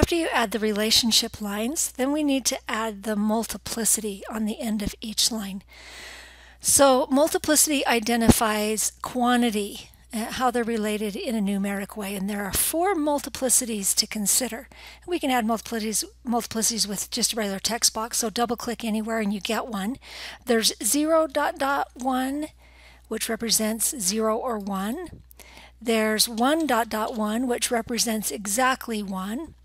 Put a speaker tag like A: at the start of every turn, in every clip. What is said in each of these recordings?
A: after you add the relationship lines, then we need to add the multiplicity on the end of each line. So multiplicity identifies quantity, uh, how they're related in a numeric way, and there are four multiplicities to consider. We can add multiplicities, multiplicities with just a regular text box, so double click anywhere and you get one. There's 0 dot dot 1, which represents 0 or 1. There's 1 dot dot 1, which represents exactly 1.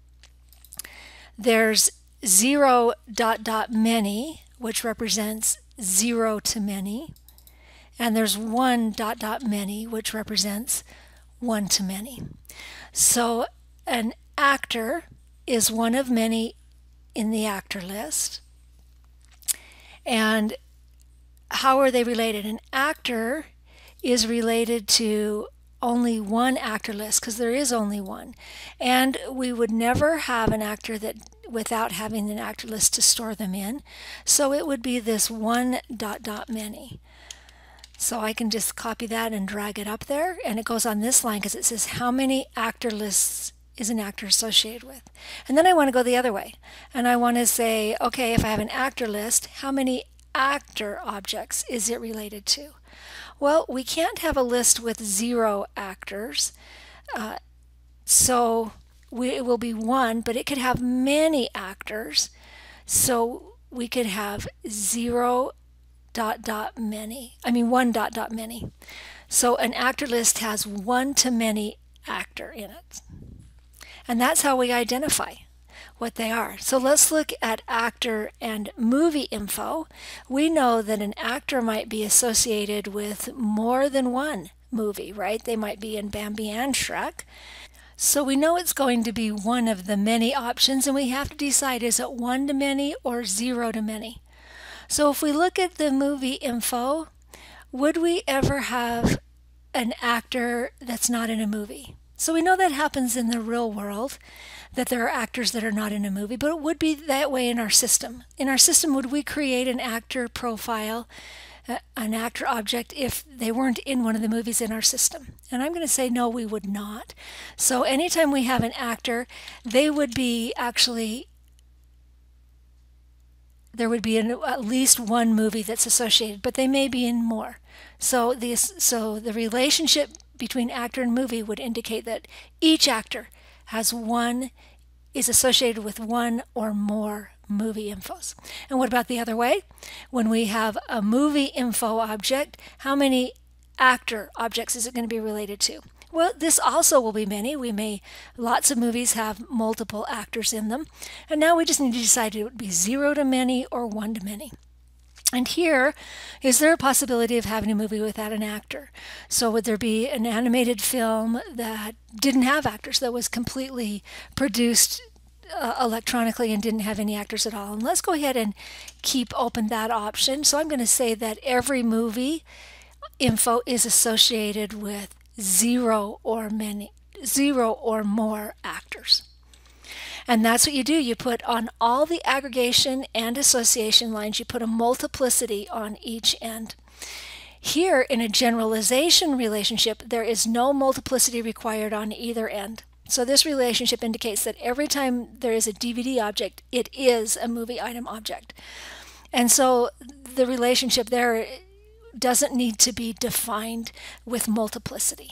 A: There's 0 dot dot many, which represents 0 to many. And there's 1 dot dot many, which represents 1 to many. So an actor is one of many in the actor list. And how are they related? An actor is related to only one actor list because there is only one. And we would never have an actor that without having an actor list to store them in. So it would be this one dot dot many. So I can just copy that and drag it up there and it goes on this line because it says how many actor lists is an actor associated with. And then I want to go the other way and I want to say, okay, if I have an actor list, how many actor objects is it related to? Well, we can't have a list with zero actors. Uh, so we, it will be one, but it could have many actors. So we could have zero dot dot many. I mean one dot dot many. So an actor list has one to many actor in it. And that's how we identify what they are. So let's look at actor and movie info. We know that an actor might be associated with more than one movie, right? They might be in Bambi and Shrek. So we know it's going to be one of the many options and we have to decide is it one to many or zero to many. So if we look at the movie info, would we ever have an actor that's not in a movie? So we know that happens in the real world, that there are actors that are not in a movie, but it would be that way in our system. In our system, would we create an actor profile, uh, an actor object, if they weren't in one of the movies in our system? And I'm going to say no, we would not. So anytime we have an actor, they would be actually there would be an, at least one movie that's associated, but they may be in more. So this, so the relationship between actor and movie would indicate that each actor has one, is associated with one or more movie infos. And what about the other way? When we have a movie info object, how many actor objects is it going to be related to? Well, this also will be many. We may, lots of movies have multiple actors in them. And now we just need to decide it would be zero to many or one to many. And here, is there a possibility of having a movie without an actor? So would there be an animated film that didn't have actors, that was completely produced uh, electronically and didn't have any actors at all? And let's go ahead and keep open that option. So I'm going to say that every movie info is associated with zero or many, zero or more actors. And that's what you do. You put on all the aggregation and association lines, you put a multiplicity on each end. Here, in a generalization relationship, there is no multiplicity required on either end. So this relationship indicates that every time there is a DVD object, it is a movie item object. And so the relationship there doesn't need to be defined with multiplicity.